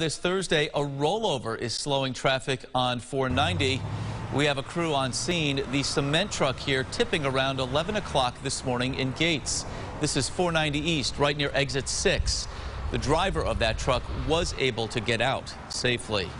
This Thursday, a rollover is slowing traffic on 490. We have a crew on scene. The cement truck here tipping around 11 o'clock this morning in Gates. This is 490 East, right near exit 6. The driver of that truck was able to get out safely.